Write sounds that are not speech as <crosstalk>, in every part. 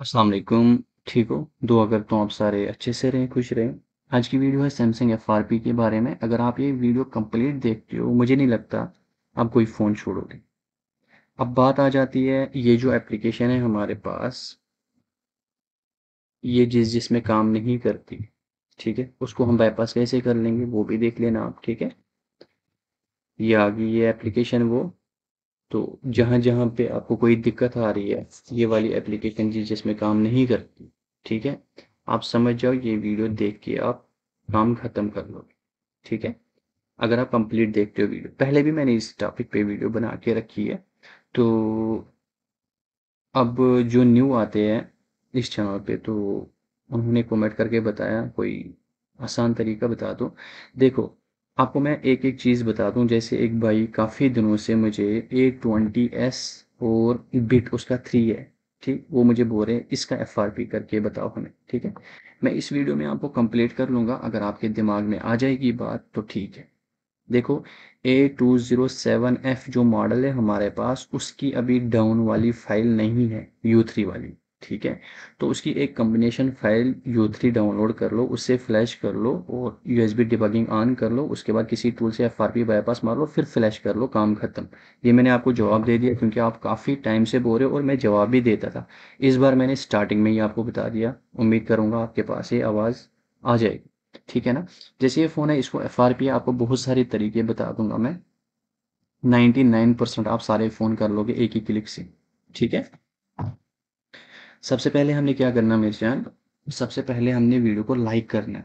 अस्सलाम वालेकुम। ठीक हो? दुआ करता हूँ आप सारे अच्छे से रहें, खुश रहें। आज की वीडियो है सैमसंग एफ़ के बारे में। अगर आप ये वीडियो कंप्लीट देखते हो, मुझे नहीं लगता आप कोई फ़ोन छोड़ोगे। अब बात आ जाती है, ये जो एप्लीकेशन है हमारे पास, ये जिस जिसमें काम नहीं करती, ठीक है? उसको हम बाईपास कैसे कर लेंगे वो भी देख लेना आप, ठीक है? ये आ गई ये एप्लीकेशन वो। तो जहाँ जहाँ पे आपको कोई दिक्कत आ रही है, ये वाली एप्लीकेशन जी जिसमें काम नहीं करती, ठीक है? आप समझ जाओ, ये वीडियो देख के आप काम ख़त्म कर लोगे, ठीक है? अगर आप कंप्लीट देखते हो वीडियो पहले भी मैंने इस टॉपिक पे वीडियो बना के रखी है तो अब जो न्यू आते हैं इस चैनल पे तो उन्होंने कमेंट करके बताया, कोई आसान तरीका बता दो। देखो आपको मैं एक एक चीज़ बता दूँ, जैसे एक भाई काफ़ी दिनों से मुझे ए ट्वेंटी एस और बिट उसका थ्री है, ठीक? वो मुझे बोल रहे हैं, इसका एफ़ आर पी करके बताओ हमें, ठीक है? मैं इस वीडियो में आपको कंप्लीट कर लूँगा, अगर आपके दिमाग में आ जाएगी बात तो ठीक है। देखो A two zero seven F जो मॉडल है हमारे पास, उसकी अभी डाउन वाली फ़ाइल नहीं है यू थ्री वाली। ठीक है? तो उसकी एक combination file U three download कर लो, उससे फ्लैश कर लो और U S B debugging on कर लो, उसके बाद किसी टूल से एफ़ आर पी बाईपास मार लो, फिर फ्लैश कर लो, काम खत्म। ये मैंने आपको जवाब दे दिया क्योंकि आप काफ़ी टाइम से बोल रहे हो और मैं जवाब भी देता था। इस बार मैंने स्टार्टिंग में ही आपको बता दिया। उम्मीद करूँगा आपके पास ये आवाज़ आ जाएगी। ठीक है ना? जैसे ये फ़ोन है, इसको एफ़ आर पी आपको बहुत सारे तरीके बता दूँगा मैं। नाइन्टी नाइन परसेंट आप सारे फ़ोन कर लोगे एक ही क्लिक से। ठीक है? सबसे पहले हमने क्या करना मेरे जान? सबसे पहले हमने वीडियो को लाइक करना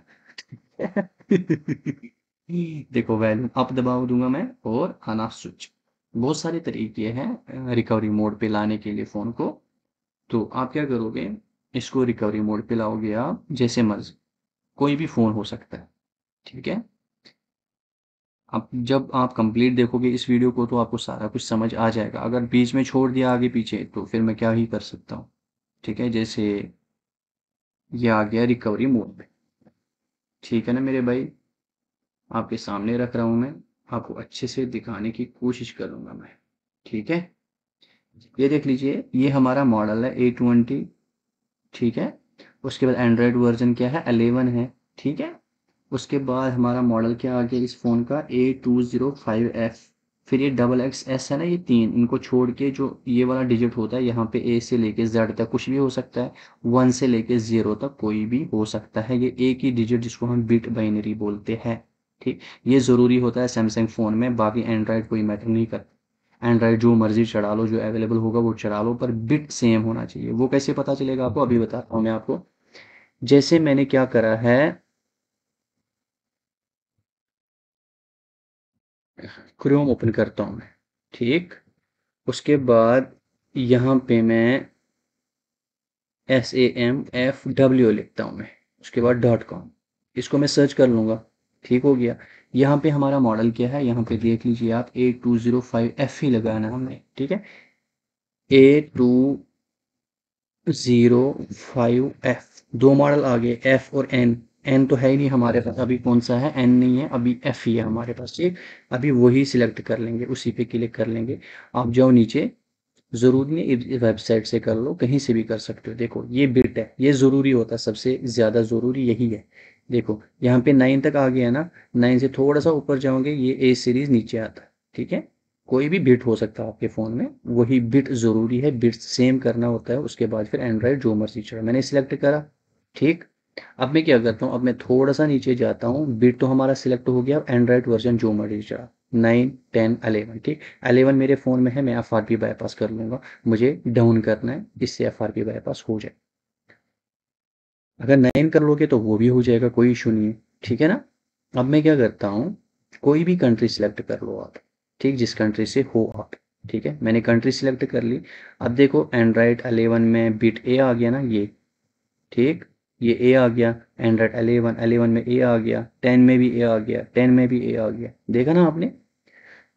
देखो वैल्यूम अप दबाव दूँगा मैं और आना स्विच बहुत सारे तरीके हैं रिकवरी मोड पे लाने के लिए फ़ोन को। तो आप क्या करोगे? इसको रिकवरी मोड पे लाओगे आप, जैसे मर्ज़ी। कोई भी फ़ोन हो सकता है, ठीक है? अब जब आप कंप्लीट देखोगे इस वीडियो को तो आपको सारा कुछ समझ आ जाएगा। अगर बीच में छोड़ दिया आगे पीछे तो फिर मैं क्या ही कर सकता हूँ? ठीक है, जैसे ये आ गया रिकवरी मोड में ठीक है ना मेरे भाई? आपके सामने रख रहा हूँ मैं। आपको अच्छे से दिखाने की कोशिश करूँगा मैं। ठीक है? ये देख लीजिए, ये हमारा मॉडल है ए ट्वेंटी ठीक है? उसके बाद एंड्रॉयड वर्जन क्या है? अलेवन है। ठीक है? उसके बाद हमारा मॉडल क्या आ गया इस फ़ोन का? A two zero five F फिर ये डबल एक्स एस है ना, ये तीन, इनको छोड़ के जो ये वाला डिजिट होता है, यहाँ पे ए से लेके जेड तक कुछ भी हो सकता है वन से लेके ज़ीरो तक कोई भी हो सकता है। ये एक ही डिजिट जिसको हम बिट बाइनरी बोलते हैं, ठीक? ये ज़रूरी होता है सैमसंग फ़ोन में, बाकी एंड्रॉयड कोई मैटर नहीं करता। एंड्रॉयड जो मर्ज़ी चढ़ा लो, जो अवेलेबल होगा, वो चढ़ा लो, पर बिट सेम होना चाहिए। वो कैसे पता चलेगा आपको? अभी बताता हूँ मैं आपको। जैसे मैंने क्या करा है क्रोम ओपन करता हूँ मैं। ठीक? उसके बाद यहाँ पे मैं S A M F W लिखता हूँ मैं। उसके बाद डॉट कॉम इसको मैं सर्च कर लूँगा। ठीक हो गया। यहाँ पे हमारा मॉडल क्या है? यहाँ पे देख लीजिए आप A two zero five F ही लगाना हमने। ठीक है? A two zero five F दो मॉडल आ गए एफ़ और एन एन तो है ही नहीं हमारे पास। अभी कौन सा है? एन नहीं है, अभी एफ़ ही है हमारे पास, ठीक? अभी वही सिलेक्ट कर लेंगे, उसी पे क्लिक कर लेंगे। आप जाओ नीचे, ज़रूरी नहीं वेबसाइट से कर लो, कहीं से भी कर सकते हो। देखो, ये बिट है, ये ज़रूरी होता है, सबसे ज़्यादा ज़रूरी यही है। देखो, यहाँ पे नाइन तक आ गया है ना नाइन से थोड़ा सा ऊपर जाओगे, ये ए सीरीज़ नीचे आता है, ठीक है? कोई भी बिट हो सकता है आपके फ़ोन में, वही बिट ज़रूरी है बिट सेम करना होता है, उसके बाद फिर एंड्रॉयड जो मर्ज़ी चढ़ा मैंने सिलेक्ट करा, ठीक? अब मैं क्या करता हूँ? अब मैं थोड़ा सा नीचे जाता हूँ। बिट तो हमारा सिलेक्ट हो गया। एंड्रॉयड वर्जन जो मर्ज़ी चढ़ा नाइन टेन अलेवन ठीक? अलेवन मेरे फ़ोन में है। मैं एफ़ आर पी बाईपास कर लूँगा। मुझे डाउन करना है। इससे एफ़ आर पी बाईपास हो जाए। अगर नाइन कर लोगे तो वो भी हो जाएगा। कोई इशू नहीं है। ठीक है ना? अब मैं क्या करता हूँ? कोई भी कंट्री सिलेक्ट कर लो आप। ठीक? जिस कंट्री से हो आप। ठीक है? मैंने कंट्री सिलेक्ट कर ली। अब देखो एंड्रॉयड अलेवन में बिट ए आ गया ना, ये। ठीक? ये ए आ गया एंड्रॉयड अलेवन अलेवन में ए आ गया टेन में भी ए आ गया टेन में भी ए आ गया। देखा ना आपने?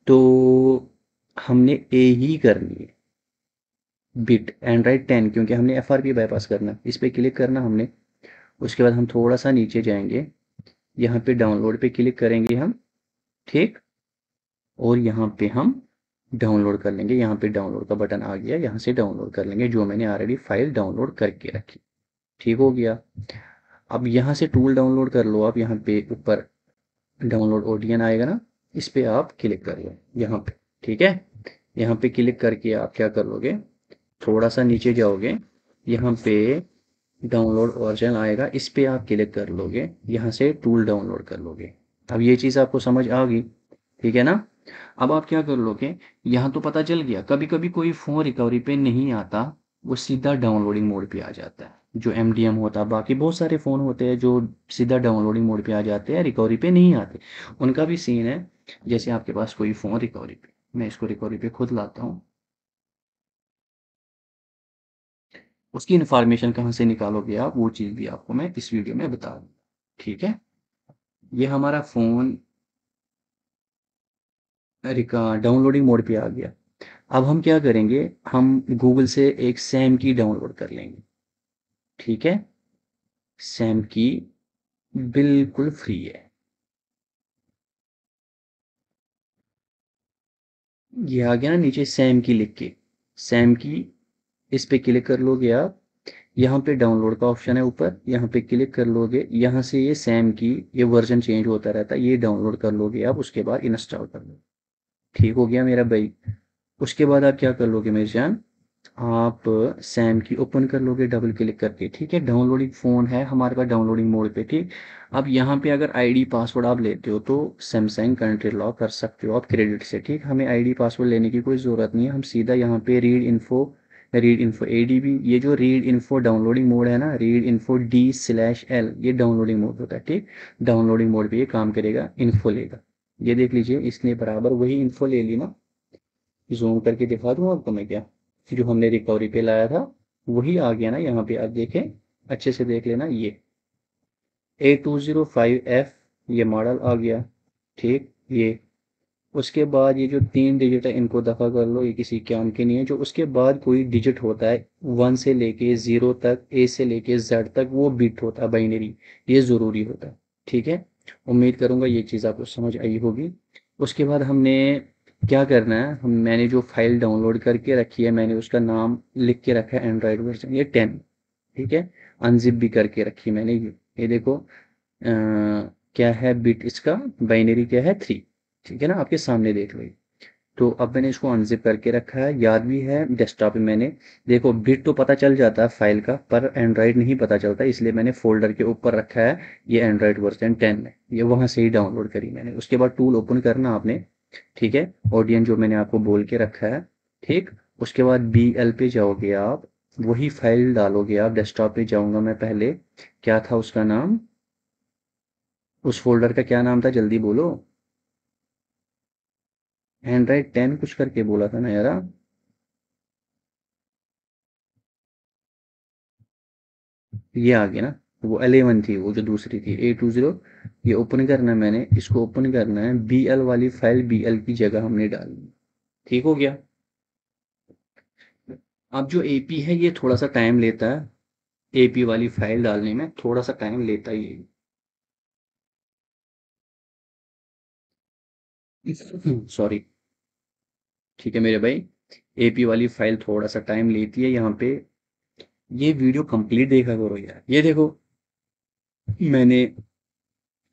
तो हमने ए ही करनी है। बिट एंड्रॉयड टेन क्योंकि हमने एफ़ आर पी बाईपास करना इस पर क्लिक करना हमने। उसके बाद हम थोड़ा सा नीचे जाएँगे। यहाँ पे डाउनलोड पे क्लिक करेंगे हम। ठीक? और यहाँ पे हम डाउनलोड कर लेंगे। यहाँ पे डाउनलोड का बटन आ गया। यहाँ से डाउनलोड कर लेंगे। जो मैंने ऑलरेडी फ़ाइल डाउनलोड करके रखी। ठीक हो गया। अब यहाँ से टूल डाउनलोड कर लो, आप यहाँ पे ऊपर डाउनलोड ओडियन आएगा ना, इस पर आप क्लिक कर लो यहाँ पे, ठीक है? यहाँ पे क्लिक करके आप क्या कर लोगे थोड़ा सा नीचे जाओगे, यहाँ पे डाउनलोड वर्जन आएगा, इस पर आप क्लिक कर लोगे, यहाँ से टूल डाउनलोड कर लोगे। अब ये चीज़ आपको समझ आ गई, ठीक है ना? अब आप क्या कर लोगे, यहाँ तो पता चल गया कभी कभी कोई फ़ोन रिकवरी पे नहीं आता, वो सीधा डाउनलोडिंग मोड पे आ जाता है। जो एम डी एम होता है बाकी बहुत सारे फ़ोन होते हैं जो सीधा डाउनलोडिंग मोड पे आ जाते हैं रिकवरी पे नहीं आते। उनका भी सीन है, जैसे आपके पास कोई फ़ोन रिकवरी पे, मैं इसको रिकवरी पे खुद लाता हूँ। उसकी इन्फॉर्मेशन कहाँ से निकालोगे आप, वो चीज़ भी आपको मैं इस वीडियो में बता दूँ ठीक है? ये हमारा फ़ोन डाउनलोडिंग मोड पे आ गया। अब हम क्या करेंगे, हम गूगल से एक सैम की डाउनलोड कर लेंगे। ठीक है? सैम की बिल्कुल फ्री है। ये आ गया ना नीचे सैम की लिख के। सैम की इस पे क्लिक कर लोगे आप। यहाँ पे डाउनलोड का ऑप्शन है ऊपर। यहाँ पे क्लिक कर लोगे। यहाँ से ये सैम की ये वर्जन चेंज होता रहता है। ये डाउनलोड कर लोगे आप, उसके बाद इंस्टॉल कर लो। ठीक हो गया मेरा भाई। उसके बाद आप क्या कर लोगे मेरे जान आप सैम की ओपन कर लोगे डबल क्लिक करके, ठीक है? डाउनलोडिंग फ़ोन है हमारे पास डाउनलोडिंग मोड पे, ठीक? अब यहाँ पे अगर आईडी पासवर्ड आप लेते हो तो सैमसंग कंट्री लॉक कर सकते हो आप क्रेडिट से, ठीक? हमें आईडी पासवर्ड लेने की कोई ज़रूरत नहीं है। हम सीधा यहाँ पे रीड इन्फो रीड इन्फो ए ये जो रीड इन्फो डाउनलोडिंग मोड है ना read info D slash L ये डाउनलोडिंग मोड होता है, ठीक? डाउनलोडिंग मोड पे ये काम करेगा इन्फो लेगा। ये देख लीजिए, इसने बराबर वही इन्फो ले ली ना। जूम करके दिखा दूँ आपको मैं क्या? जो हमने रिकवरी पे लाया था, वही आ गया ना यहाँ पे। आप देखें, अच्छे से देख लेना ये। A two zero five F ये मॉडल आ गया। ठीक, ये। उसके बाद ये जो तीन डिजिट है, इनको दफ़ा कर लो, ये किसी काम के नहीं है। जो उसके बाद कोई डिजिट होता है वन से लेके ज़ीरो तक ए से लेके जेड तक, वो बिट होता है बाइनरी ये ज़रूरी होता है। ठीक है? उम्मीद करूँगा ये चीज़ आपको समझ आई होगी। उसके बाद हमने क्या करना है? हम मैंने जो फ़ाइल डाउनलोड करके रखी है मैंने उसका नाम लिख के रखा है एंड्रॉयड वर्जन ये टेन ठीक है? अनजिप भी करके रखी मैंने ये ये देखो आ, क्या है बिट इसका? बाइनरी क्या है? थ्री ठीक है ना? आपके सामने देख लो तो अब मैंने इसको अनजिप करके रखा है याद भी है डेस्कटॉप पे मैंने। देखो बिट तो पता चल जाता है फ़ाइल का पर एंड्रॉयड नहीं पता चलता इसलिए मैंने फोल्डर के ऊपर रखा है ये एंड्रॉयड वर्जन टेन में ये वहाँ से ही डाउनलोड करी मैंने। उसके बाद टूल ओपन करना आपने ठीक है? ऑडियन जो मैंने आपको बोल के रखा है, ठीक? उसके बाद बी एल पे जाओगे आप, वही फ़ाइल डालोगे आप डेस्कटॉप पे जाऊँगा मैं पहले। क्या था उसका नाम? उस फोल्डर का क्या नाम था? जल्दी बोलो। एंड्रॉइड टेन कुछ करके बोला था ना यार ये आ गया ना। वो अलेवन थी, वो जो दूसरी थी ए टू ज़ीरो ये ओपन करना है मैंने, इसको ओपन करना है बी एल वाली फ़ाइल बी एल की जगह हमने डालनी ठीक हो गया? अब जो ए पी है, ये थोड़ा सा टाइम लेता है ए पी वाली फ़ाइल डालने में, थोड़ा सा टाइम लेता ही है। सॉरी ठीक है मेरे भाई एपी वाली फ़ाइल थोड़ा सा टाइम लेती है यहाँ पे। ये वीडियो कंप्लीट देखा करो यार। ये देखो मैंने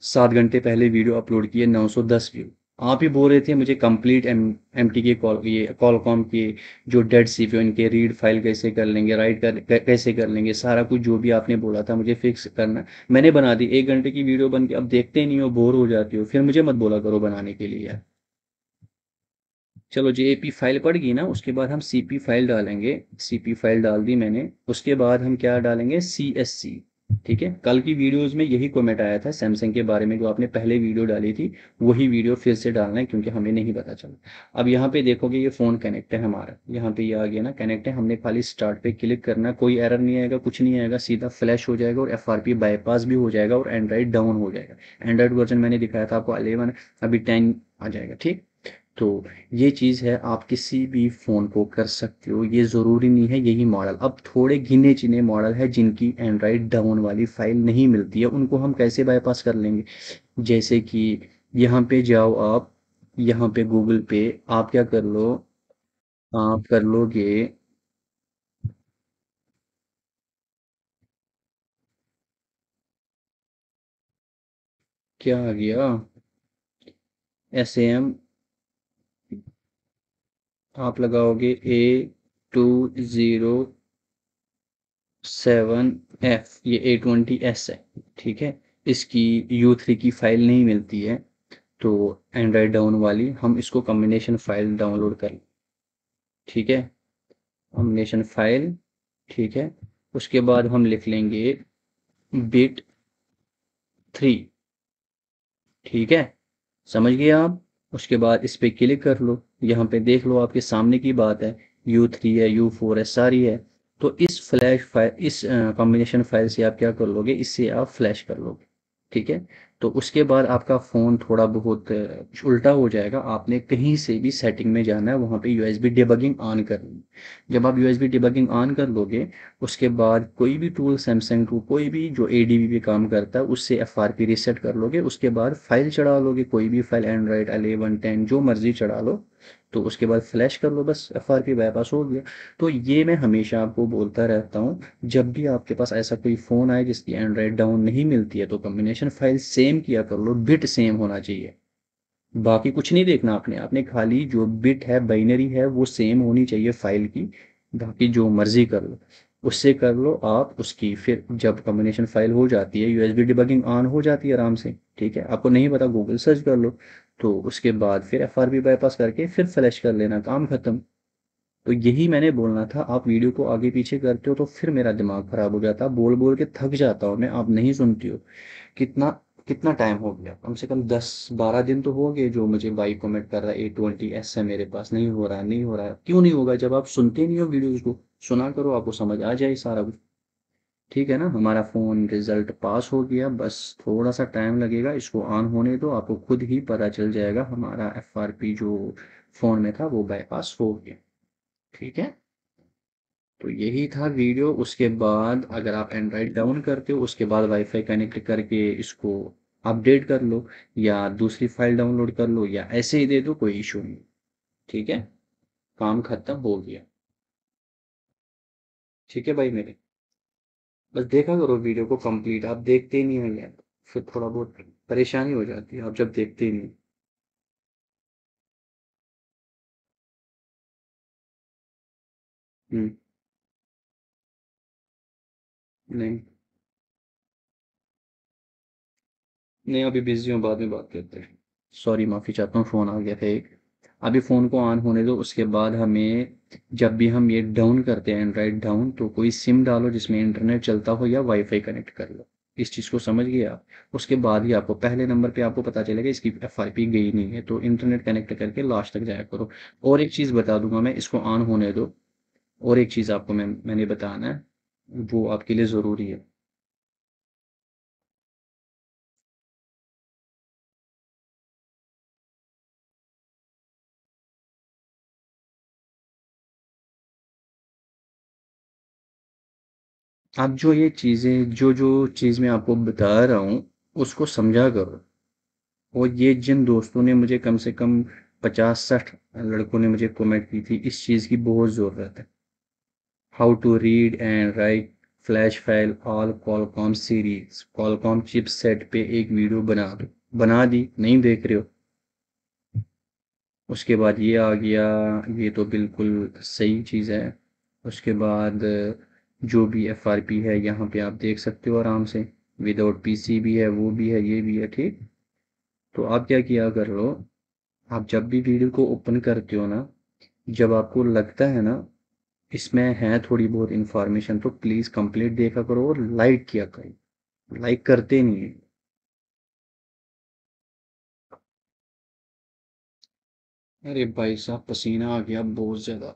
सात घंटे पहले वीडियो अपलोड किए है, नौ सौ दस व्यू। आप ही बोल रहे थे मुझे कंप्लीट एम एम टी के कॉल, ये कॉल कॉम के जो डेड सी पी इनके रीड फ़ाइल कैसे कर लेंगे, राइट कर कैसे कर लेंगे, सारा कुछ जो भी आपने बोला था मुझे फिक्स करना मैंने बना दी, एक घंटे की वीडियो बन के, अब देखते नहीं हो, बोर हो जाती हो, फिर मुझे मत बोला करो बनाने के लिए यार। चलो जे पी फ़ाइल पड़ गई ना, उसके बाद हम सी पी फ़ाइल डालेंगे सी पी फ़ाइल डाल दी मैंने, उसके बाद हम क्या डालेंगे सी एस सी ठीक है? कल की वीडियोस में यही कमेंट आया था सैमसंग के बारे में जो आपने पहले वीडियो डाली थी, वही वीडियो फिर से डालना है क्योंकि हमें नहीं पता चला। अब यहाँ पे देखोगे ये फ़ोन कनेक्ट है हमारा। यहाँ पे ये आ गया ना कनेक्ट है, हमने खाली स्टार्ट पे क्लिक करना कोई एरर नहीं आएगा, कुछ नहीं आएगा, सीधा फ्लैश हो जाएगा और एफ़ बाईपास भी हो जाएगा और एंड्रॉइड डाउन हो जाएगा। एंड्रॉइड वर्जन मैंने दिखाया था आपको अलेवन अभी टेन आ जाएगा, ठीक? तो ये चीज़ है, आप किसी भी फ़ोन को कर सकते हो, ये ज़रूरी नहीं है यही मॉडल। अब थोड़े गिने चिने मॉडल है जिनकी एंड्रॉयड डाउन वाली फ़ाइल नहीं मिलती है, उनको हम कैसे बाईपास कर लेंगे? जैसे कि यहाँ पे जाओ आप, यहाँ पे गूगल पे आप क्या कर लो, आप कर लोगे, क्या आ गया? एस एम आप लगाओगे A two zero seven F ये ए ट्वेंटी एस है, ठीक है? इसकी यू थ्री की फ़ाइल नहीं मिलती है तो एंड्रॉयड डाउन वाली, हम इसको कम्बिनेशन फ़ाइल डाउनलोड कर, ठीक है? कम्बिनेशन फ़ाइल ठीक है? उसके बाद हम लिख लेंगे बिट थ्री ठीक है? समझ गए आप? उसके बाद इस पर क्लिक कर लो। यहाँ पे देख लो आपके सामने की बात है यू थ्री है यू फोर है, सारी है। तो इस फ्लैश फ़ाइल इस कॉम्बिनेशन फ़ाइल से आप क्या कर लोगे, इससे आप फ्लैश कर लोगे, ठीक है? तो उसके बाद आपका फ़ोन थोड़ा बहुत उल्टा हो जाएगा। आपने कहीं से भी सेटिंग में जाना है, वहाँ पे यूएसबी डिबगिंग ऑन करनी जब आप यूएसबी डिबगिंग ऑन कर लोगे, उसके बाद कोई भी टूल सैमसंग टू कोई भी जो एडीबी पे काम करता है, उससे एफ़ आर पी रीसेट कर लोगे, उसके बाद फ़ाइल चढ़ा लोगे, कोई भी फ़ाइल एंड्रॉयड अलेवन टेन जो मर्ज़ी चढ़ा लो तो उसके बाद फ्लैश कर लो, बस एफ़ आर पी बाईपास हो गया। तो ये मैं हमेशा आपको बोलता रहता हूँ, जब भी आपके पास ऐसा कोई फ़ोन आए जिसकी एंड्रॉयड डाउन नहीं मिलती है तो कम्बिनेशन फ़ाइल सेम किया कर लो बिट सेम होना चाहिए। बाकी कुछ नहीं देखना आपने आपने खाली जो बिट है बाइनरी है, वो सेम होनी चाहिए फ़ाइल की, बाकी जो मर्ज़ी कर लो। उससे कर लो आप उसकी, फिर जब कम्बिनेशन फ़ाइल हो जाती है यूएसबी डिबगिंग ऑन हो जाती है आराम से, ठीक है? आपको नहीं पता गूगल सर्च कर लो तो उसके बाद फिर एफ़ बाईपास करके फिर फ्लैश कर लेना, काम ख़त्म। तो यही मैंने बोलना था, आप वीडियो को आगे पीछे करते हो तो फिर मेरा दिमाग ख़राब हो जाता, बोल बोल के थक जाता हूँ मैं, आप नहीं सुनती हो। कितना कितना टाइम हो गया? कम से कम दस, बारह दिन तो हो गए जो मुझे बाइक कमेंट कर रहा है ए ट्वेंटी एस है मेरे पास, नहीं हो रहा है नहीं हो रहा। है क्यों नहीं होगा जब आप सुनते नहीं हो वीडियोज़ को? सुना करो, आपको समझ आ जाए सारा कुछ। ठीक है ना? हमारा फ़ोन रिज़ल्ट पास हो गया, बस थोड़ा सा टाइम लगेगा, इसको ऑन होने दो, आपको खुद ही पता चल जाएगा, हमारा एफ़ आर पी जो फ़ोन में था, वो बाईपास हो गया। ठीक है? तो यही था वीडियो उसके बाद अगर आप एंड्रॉयड डाउन करते हो, उसके बाद वाईफाई कनेक्ट करके इसको अपडेट कर लो, या दूसरी फ़ाइल डाउनलोड कर लो, या ऐसे ही दे दो, कोई इशू नहीं। ठीक है? काम ख़त्म हो गया। ठीक है भाई मेरे। बस देखा करो वीडियो को कंप्लीट आप देखते ही नहीं हो फिर थोड़ा बहुत परेशानी हो जाती है। आप जब देखते ही नहीं हम्म। नहीं। नहीं, अभी बिज़ी हूँ, बाद में बात करते हैं। सॉरी माफ़ी चाहता हूँ फ़ोन आ गया था एक। अभी फ़ोन को ऑन होने दो, उसके बाद हमें जब भी हम ये डाउन करते हैं एंड्रॉयड डाउन तो कोई सिम डालो जिसमें इंटरनेट चलता हो या वाईफाई कनेक्ट कर लो। इस चीज़ को समझ गए आप? उसके बाद ही आपको, पहले नंबर पे आपको पता चलेगा इसकी एफआईपी गई नहीं है तो इंटरनेट कनेक्ट करके लास्ट तक जाया करो। और एक चीज़ बता दूँगा मैं, इसको ऑन होने दो। और एक चीज़ आपको मैं, मैंने बताना है, वो आपके लिए ज़रूरी है। आप जो ये चीज़ें, जो जो चीज़ मैं आपको बता रहा हूँ, उसको समझा करो। और ये जिन दोस्तों ने मुझे कम से कम पचास साठ लड़कों ने मुझे कमेंट की थी, इस चीज़ की बहुत ज़रूरत है। How to read and write flash file all Qualcomm series Qualcomm chipset पे एक वीडियो बना दो। बना दी, नहीं देख रहे हो। उसके बाद ये आ गया, ये तो बिल्कुल सही चीज़ है। उसके बाद जो भी एफ़ आर पी है, यहाँ पे आप देख सकते हो आराम से। विदाउट पी सी भी है, वो भी है, ये भी है, ठीक? तो आप क्या किया कर लो, आप जब भी वीडियो को ओपन करते हो ना, जब आपको लगता है ना, इसमें है थोड़ी बहुत इंफॉर्मेशन तो प्लीज़ कंप्लीट देखा करो और लाइक किया करो। लाइक करते नहीं है। अरे भाई साहब, पसीना आ गया बहुत ज़्यादा।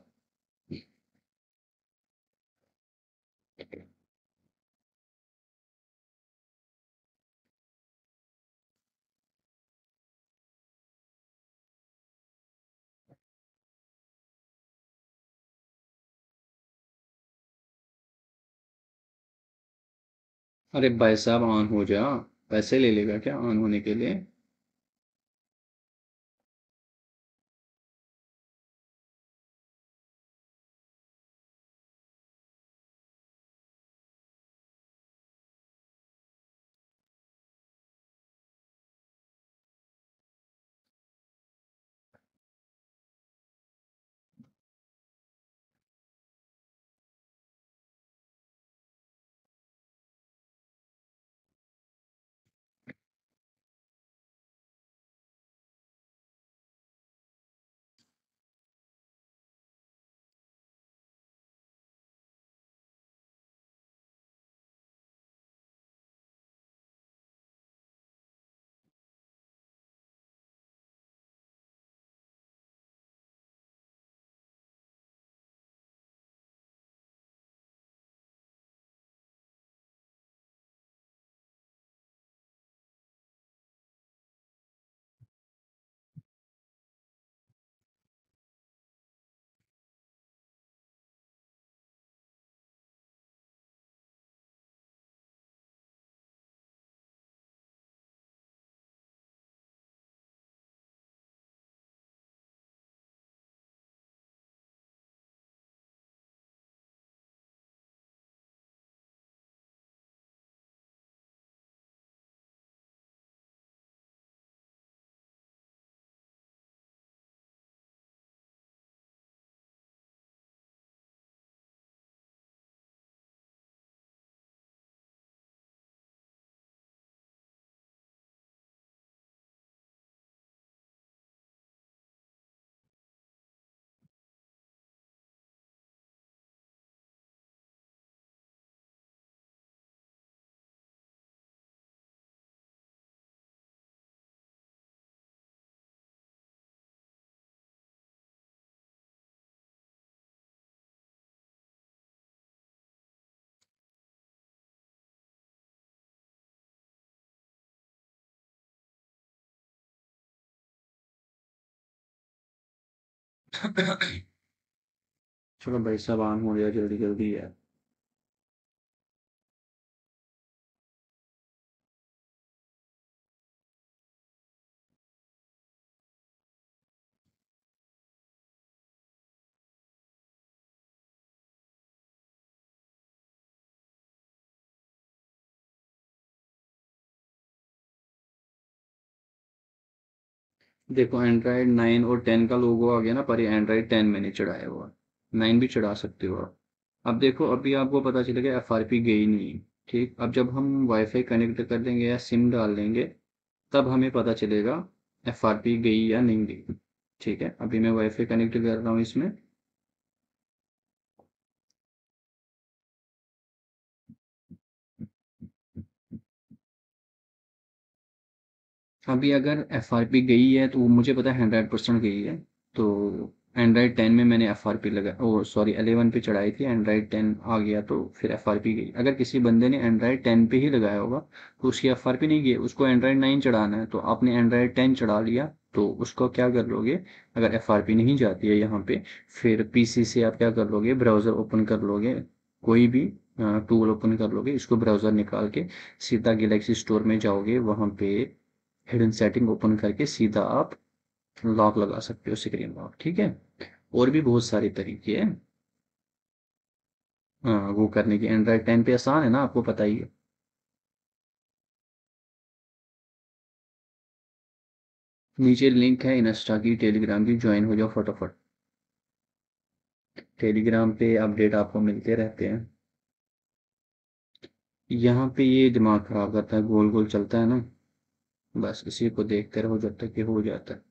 अरे भाई साहब ऑन हो जा। पैसे ले लेगा क्या? ऑन होने के लिए? <coughs> चलो भाई साहब आम हो गया जल्दी जल्दी यार। देखो एंड्रॉइड नाइन और टेन का लोगो आ गया ना, पर ये एंड्रॉयड टेन मैंने चढ़ाया हुआ नाइन भी चढ़ा सकते हो आप। अब देखो, अभी आपको पता चलेगा एफ़ आर पी गई नहीं, ठीक? अब जब हम वाईफाई कनेक्ट कर देंगे या सिम डाल देंगे, तब हमें पता चलेगा एफ़ आर पी गई या नहीं गई, ठीक है? अभी मैं वाईफाई कनेक्ट कर रहा हूँ इसमें। अभी अगर एफ़ आर पी गई है तो मुझे पता है हंड्रेड परसेंट गई है। तो एंड्रॉयड टेन में मैंने एफ़ आर पी लगा, ओ सॉरी एलेवन पे चढ़ाई थी एंड्रॉयड टेन आ गया तो फिर एफ़ आर पी गई। अगर किसी बंदे ने एंड्रॉयड टेन पे ही लगाया होगा तो उसकी एफ़ आर पी नहीं गई, उसको एंड्रॉयड नाइन चढ़ाना है तो आपने एंड्रॉयड टेन चढ़ा लिया तो उसको क्या कर लोगे? अगर एफ़ आर पी नहीं जाती है यहाँ पे, फिर पी सी से आप क्या कर लोगे? ब्राउज़र ओपन कर लोगे, कोई भी टूल ओपन कर लोगे, इसको ब्राउज़र निकाल के सीधा गैलेक्सी स्टोर में जाओगे, वहाँ पे हिडन सेटिंग ओपन करके सीधा आप लॉक लगा सकते हो स्क्रीन लॉक ठीक है? और भी बहुत सारे तरीके हैं। हाँ वो करने के एंड्रॉयड टेन पे आसान है ना, आपको पता ही है। नीचे लिंक है इंस्टा की टेलीग्राम की ज्वाइन हो जाओ फटाफट। टेलीग्राम पे अपडेट आपको मिलते रहते हैं। यहाँ पे ये दिमाग खराब करता है गोल गोल चलता है ना। बस इसी को देखते रहो जब तक ये हो जाता। है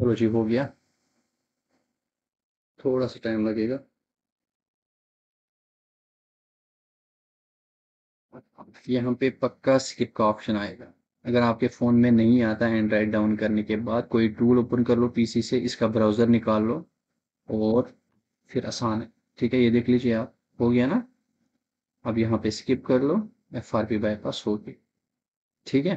चलो जी, हो गया। थोड़ा सा टाइम लगेगा। यहाँ पे पक्का स्किप का ऑप्शन आएगा। अगर आपके फ़ोन में नहीं आता एंड्रॉयड डाउन करने के बाद, कोई टूल ओपन कर लो पीसी से, इसका ब्राउज़र निकाल लो और फिर आसान है। ठीक है, ये देख लीजिए आप। हो गया ना? अब यहाँ पे स्किप कर लो। एफ़ आर पी बाईपास हो गई। ठीक है?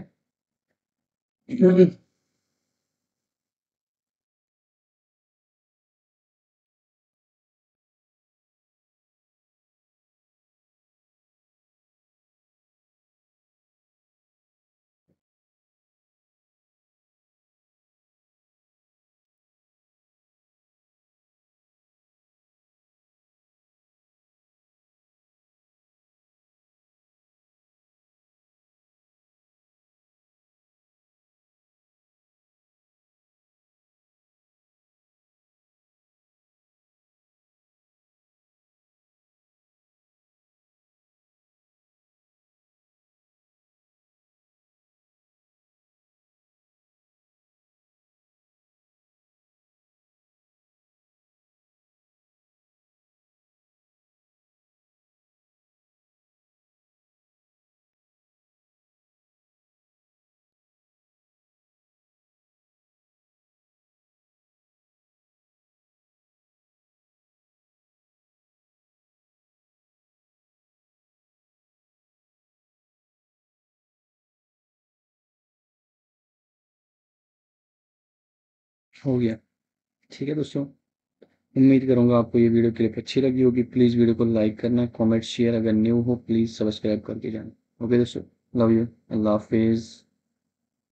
हो गया। ठीक है दोस्तों, उम्मीद करूँगा आपको ये वीडियो क्लिप अच्छी लगी होगी। प्लीज़ वीडियो को लाइक करना, कमेंट, शेयर अगर न्यू हो, प्लीज़ सब्सक्राइब करके जाना। ओके दोस्तों, लव यू, अल्लाह हाफिज़।